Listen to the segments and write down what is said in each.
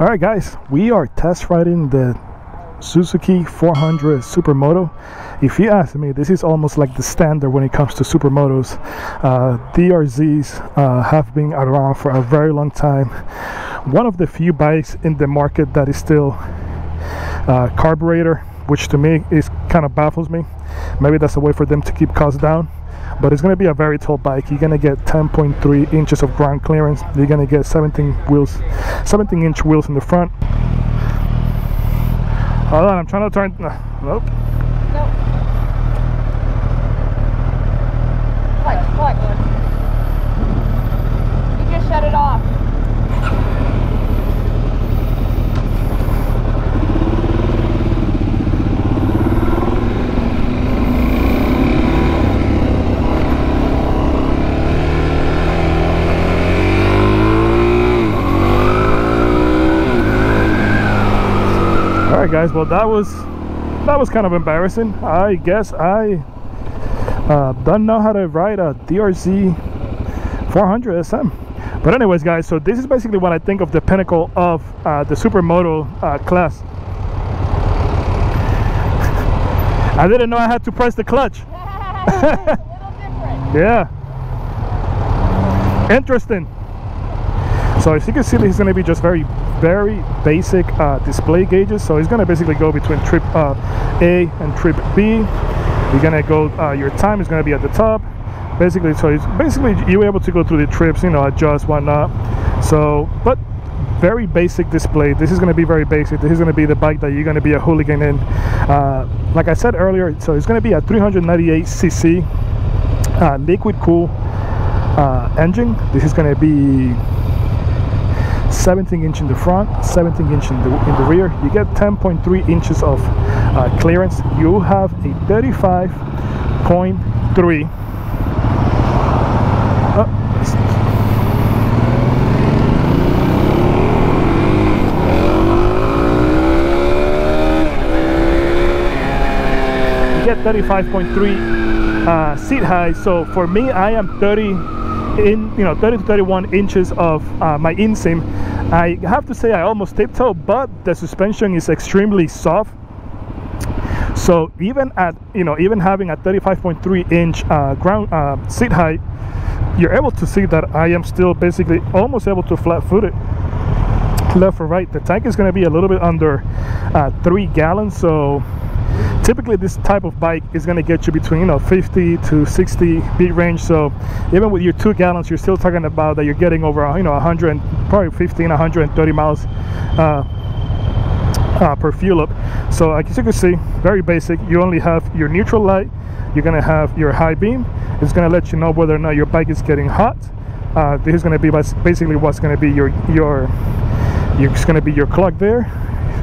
All right, guys, we are test riding the Suzuki 400 Supermoto. If you ask me, this is almost like the standard when it comes to supermotos. Uh, DRZs uh, have been around for a very long time. One of the few bikes in the market that is still uh, carburetor, which to me is kind of baffles me. Maybe that's a way for them to keep costs down but it's going to be a very tall bike. You're going to get 10.3 inches of ground clearance. You're going to get 17 wheels 17 inch wheels in the front. Hold on i'm trying to turn uh, nope Nope. What? What? You just shut it off. all right guys well that was that was kind of embarrassing. I guess i uh, don't know how to ride a drz 400 sm but anyways guys so this is basically what i think of the pinnacle of uh, the supermoto uh, class. I didn't know i had to press the clutch. Yeah. Interesting. So as you can see this is going to be just very very basic uh, display gauges. So it's going to basically go between trip uh, a and trip b. You're going to go uh, your time is going to be at the top. Basically so it's basically you're able to go through the trips you know adjust whatnot. So but very basic display. This is going to be very basic. This is going to be the bike that you're going to be a hooligan in. Uh, like i said earlier so it's going to be a 398 cc uh, liquid cool uh, engine. This is going to be 17 inch in the front 17 inch in the in the rear. You get 10.3 inches of uh, clearance. You have a 35.3 oh, you get 35.3 uh, seat height so for me i am 30 in you know 30 to 31 inches of uh, my inseam. I have to say i almost tiptoe but the suspension is extremely soft. So even at you know even having a 35.3 inch uh, ground uh, seat height you're able to see that i am still basically almost able to flat foot it left or right the tank is going to be a little bit under uh, three gallons so typically this type of bike is going to get you between you know 50 to 60 beat range. So even with your two gallons you're still talking about that you're getting over you know 100 probably 15 130 miles uh, uh, per fuel up. So like you can see very basic. You only have your neutral light. You're going to have your high beam. It's going to let you know whether or not your bike is getting hot. Uh, this is going to be basically what's going to be your your it's going to be your clock there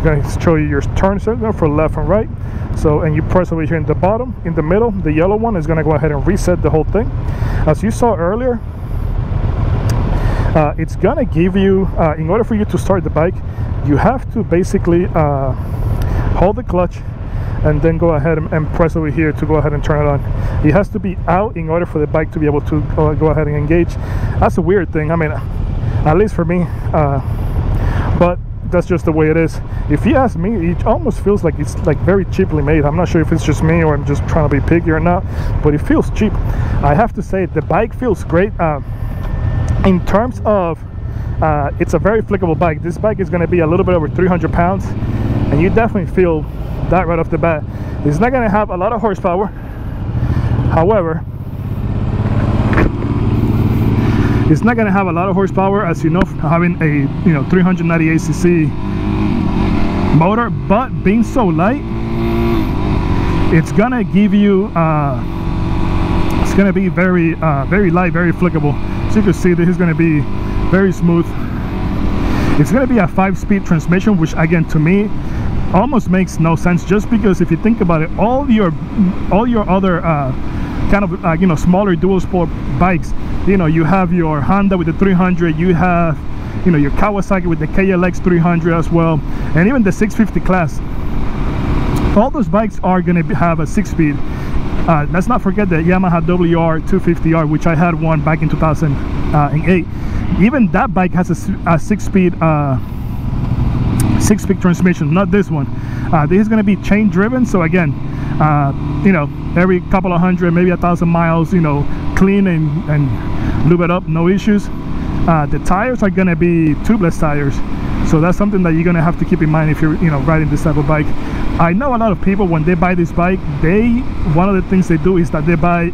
going to show you your turn signal for left and right. So and you press over here in the bottom in the middle the yellow one is going to go ahead and reset the whole thing. As you saw earlier uh, it's gonna give you uh, in order for you to start the bike you have to basically uh, hold the clutch and then go ahead and, press over here to go ahead and turn it on. It has to be out in order for the bike to be able to go, go ahead and engage. That's a weird thing I mean at least for me uh, but that's just the way it is. If you ask me it almost feels like it's like very cheaply made. I'm not sure if it's just me or i'm just trying to be picky or not but it feels cheap. I have to say the bike feels great uh, in terms of uh, it's a very flickable bike. This bike is going to be a little bit over 300 pounds and you definitely feel that right off the bat. It's not going to have a lot of horsepower. However it's not going to have a lot of horsepower as you know having a you know 398 cc motor but being so light it's gonna give you uh, it's gonna be very uh, very light very flickable. So you can see this is gonna be very smooth. It's gonna be a five-speed transmission which again to me almost makes no sense. Just because if you think about it all your all your other uh, kind of uh, you know smaller dual sport bikes. You know you have your Honda with the 300 you have you know your Kawasaki with the KLX 300 as well and even the 650 class. All those bikes are going to have a six speed. Uh, let's not forget the Yamaha WR 250R which I had one back in 2008 even that bike has a, a six speed uh, six speed transmission not this one. Uh, this is going to be chain driven so again uh, you know every couple of hundred maybe a thousand miles you know clean and and lube it up no issues. Uh, the tires are going to be tubeless tires so that's something that you're going to have to keep in mind if you're you know riding this type of bike. I know a lot of people when they buy this bike they one of the things they do is that they buy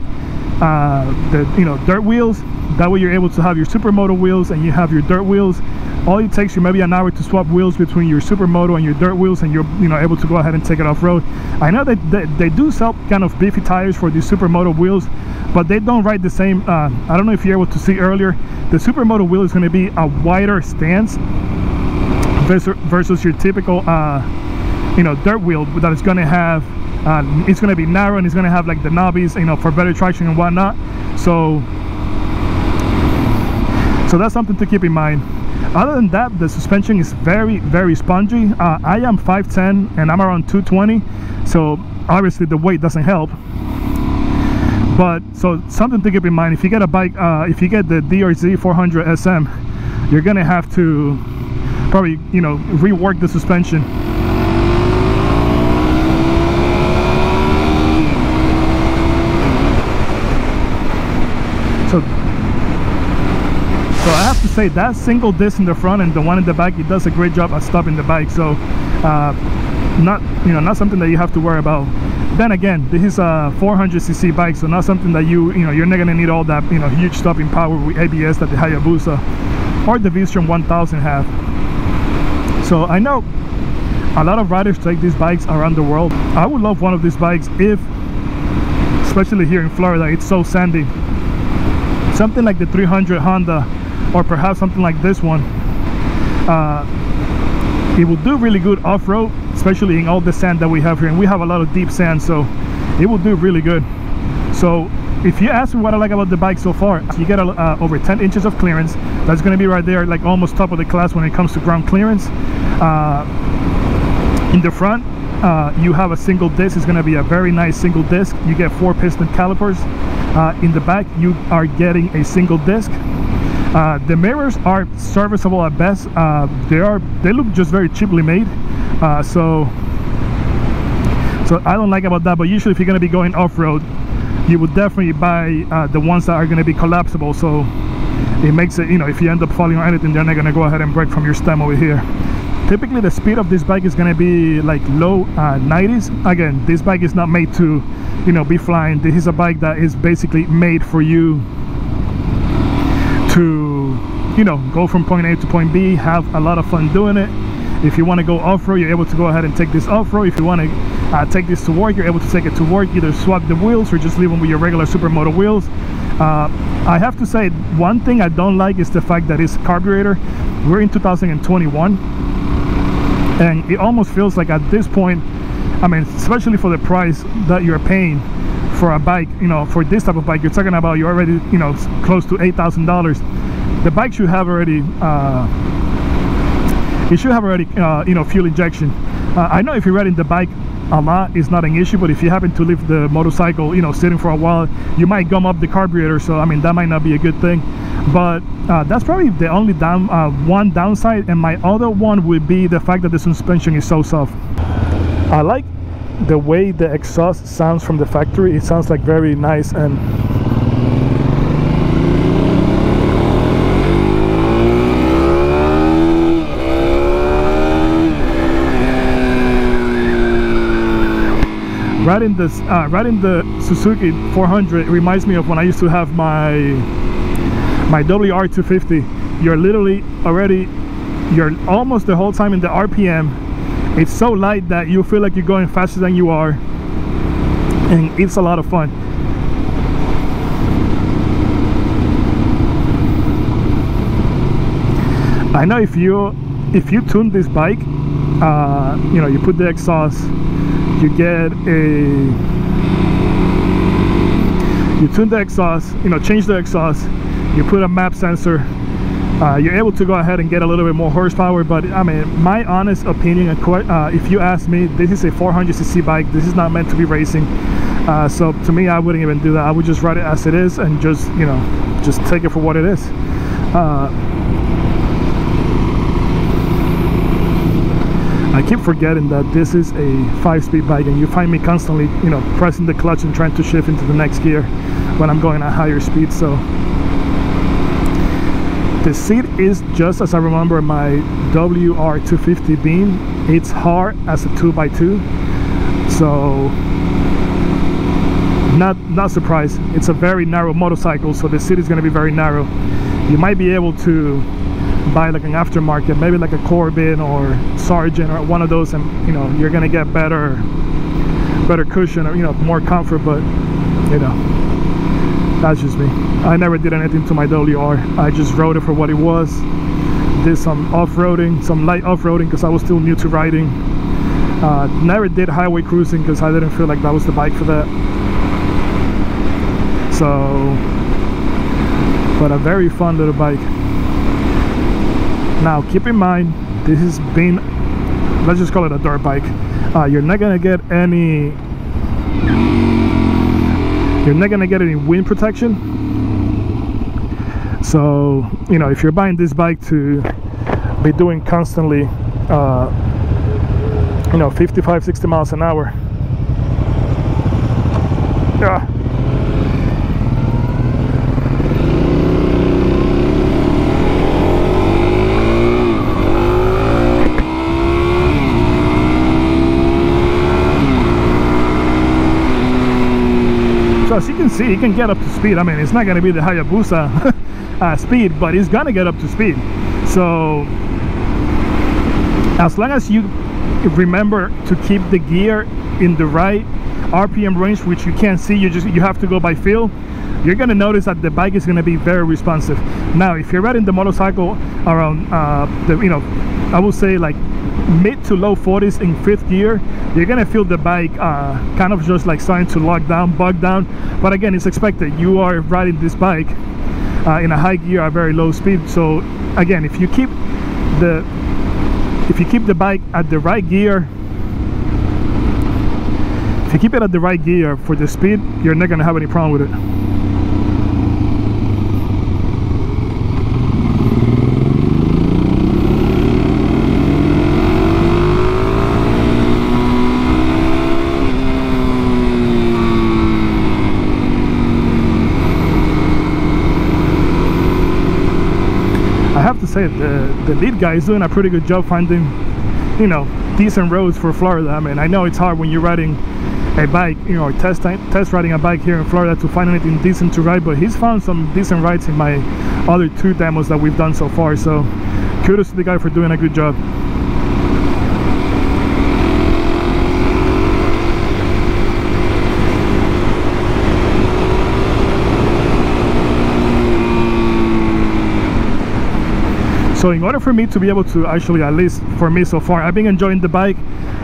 uh, the you know dirt wheels. That way you're able to have your supermoto wheels and you have your dirt wheels. All it takes you maybe an hour to swap wheels between your supermoto and your dirt wheels and you're you know able to go ahead and take it off road i know that they, they, do sell kind of beefy tires for these supermoto wheels but they don't ride the same uh, i don't know if you're able to see earlier the supermoto wheel is going to be a wider stance versus versus your typical uh, you know dirt wheel that is going to have it's going to be narrow and it's going to have like the knobbies you know for better traction and whatnot. So so that's something to keep in mind. Other than that the suspension is very very spongy. Uh, i am 5'10 and i'm around 220 so obviously the weight doesn't help. But so something to keep in mind if you get a bike uh, if you get the drz 400 sm you're gonna have to probably you know rework the suspension so so I have to say that single disc in the front and the one in the back it does a great job at stopping the bike. So uh, not you know not something that you have to worry about. Then again this is a 400cc bike so not something that you you know you're not gonna need all that you know huge stopping power with ABS that the Hayabusa or the V-Strom 1000 have. So I know a lot of riders take these bikes around the world. I would love one of these bikes if especially here in Florida it's so sandy. Something like the 300 Honda or perhaps something like this one uh, it will do really good off-road especially in all the sand that we have here. And we have a lot of deep sand so it will do really good. So if you ask me what I like about the bike so far you get a, uh, over 10 inches of clearance. That's going to be right there like almost top of the class when it comes to ground clearance. Uh, in the front uh, you have a single disc. It's going to be a very nice single disc. You get four piston calipers. Uh, in the back you are getting a single disc uh, the mirrors are serviceable at best. Uh, they are they look just very cheaply made. So so I don't like about that but usually if you're going to be going off-road you would definitely buy uh, the ones that are going to be collapsible. So it makes it you know if you end up falling or anything they're not going to go ahead and break from your stem over here. Typically the speed of this bike is going to be like low uh, 90s again this bike is not made to you know be flying. This is a bike that is basically made for you to you know go from point A to point B have a lot of fun doing it. If you want to go off-road you're able to go ahead and take this off-road. If you want to uh, take this to work you're able to take it to work either swap the wheels or just leave them with your regular supermoto wheels. Uh, I have to say one thing I don't like is the fact that it's carburetor. We're in 2021 and it almost feels like at this point I mean especially for the price that you're paying for a bike you know for this type of bike you're talking about you're already you know close to eight thousand dollars the bike should have already uh, it should have already uh, you know fuel injection. Uh, I know if you're riding the bike a lot is not an issue but if you happen to leave the motorcycle you know sitting for a while you might gum up the carburetor so I mean that might not be a good thing. But uh, that's probably the only down uh, one downside and my other one would be the fact that the suspension is so soft. I like the way the exhaust sounds from the factory. It sounds like very nice and riding this uh, riding the Suzuki 400 reminds me of when I used to have my my WR250 you're literally already you're almost the whole time in the RPM it's so light that you feel like you're going faster than you are. And it's a lot of fun. I know if you if you tune this bike uh, you know you put the exhaust you get a you tune the exhaust you know change the exhaust you put a map sensor. Uh, you're able to go ahead and get a little bit more horsepower but I mean my honest opinion uh, if you ask me this is a 400cc bike. This is not meant to be racing. Uh, so to me I wouldn't even do that. I would just ride it as it is and just you know just take it for what it is I keep forgetting that this is a five-speed bike and you find me constantly, you know, pressing the clutch and trying to shift into the next gear when I'm going at higher speed. So the seat is just as I remember my WR250 being. It's hard as a 2x2. So not not surprised. It's a very narrow motorcycle, so the seat is going to be very narrow. You might be able to buy like an aftermarket, maybe like a Corbin or Sargent or one of those, and you know you're gonna get better, better cushion or you know more comfort. But you know, that's just me. I never did anything to my WR. I just rode it for what it was. Did some off-roading, some light off-roading because I was still new to riding. Uh, never did highway cruising because I didn't feel like that was the bike for that. So, but a very fun little bike. Now, keep in mind, this is being, let's just call it a dirt bike. Uh, you're not gonna get any, you're not gonna get any wind protection. So, you know, if you're buying this bike to be doing constantly, uh, you know, 55, 60 miles an hour. Can see, he can get up to speed. I mean, it's not going to be the Hayabusa uh, speed, but he's going to get up to speed. So as long as you remember to keep the gear in the right RPM range, which you can't see, you just you have to go by feel. You're gonna notice that the bike is gonna be very responsive. Now, if you're riding the motorcycle around uh, the, you know, I would say like mid to low 40s in fifth gear you're gonna feel the bike uh, kind of just like starting to lock down bug down. But again it's expected. You are riding this bike uh, in a high gear at very low speed. So again if you keep the if you keep the bike at the right gear if you keep it at the right gear for the speed you're not gonna have any problem with it I have to say the the lead guy is doing a pretty good job finding you know decent roads for Florida. I mean I know it's hard when you're riding a bike you know test test riding a bike here in Florida to find anything decent to ride but he's found some decent rides in my other two demos that we've done so far. So kudos to the guy for doing a good job so in order for me to be able to actually at least for me so far i've been enjoying the bike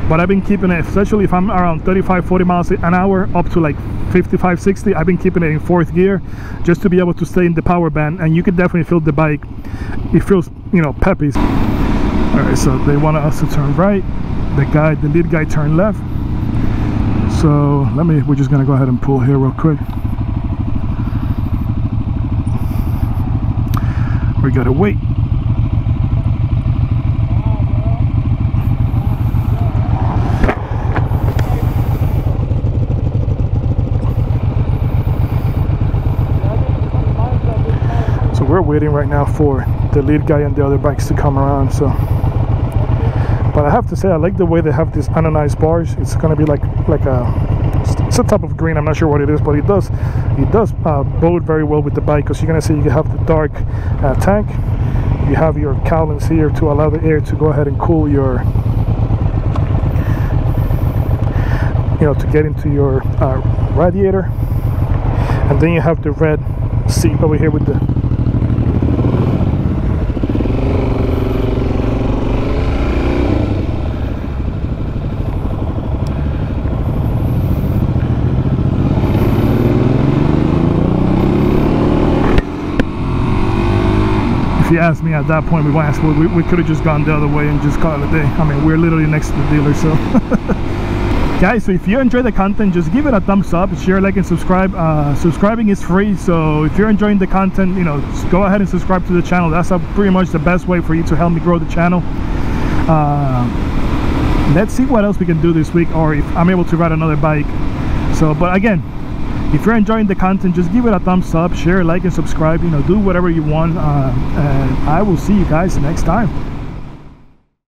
but i've been keeping it especially if i'm around 35 40 miles an hour up to like 55 60 i've been keeping it in fourth gear just to be able to stay in the power band and you can definitely feel the bike. It feels you know peppy. All right so they want us to turn right. The guy the lead guy turned left. So let me we're just gonna go ahead and pull here real quick. We gotta wait we're waiting right now for the lead guy and the other bikes to come around so. But I have to say I like the way they have these anodized bars. It's gonna be like like a it's a type of green I'm not sure what it is but it does it does uh, bode very well with the bike because you're gonna see you have the dark uh, tank. You have your cowlings here to allow the air to go ahead and cool your you know to get into your uh, radiator. And then you have the red seat over here with the you ask me at that point we last we, we could have just gone the other way and just called it a day. I mean we're literally next to the dealer so. Guys so if you enjoy the content just give it a thumbs up share like and subscribe. Uh, subscribing is free so if you're enjoying the content you know go ahead and subscribe to the channel. That's a, pretty much the best way for you to help me grow the channel. Uh, let's see what else we can do this week or if I'm able to ride another bike. So but again if you're enjoying the content just give it a thumbs up share like and subscribe. You know do whatever you want uh, and I will see you guys next time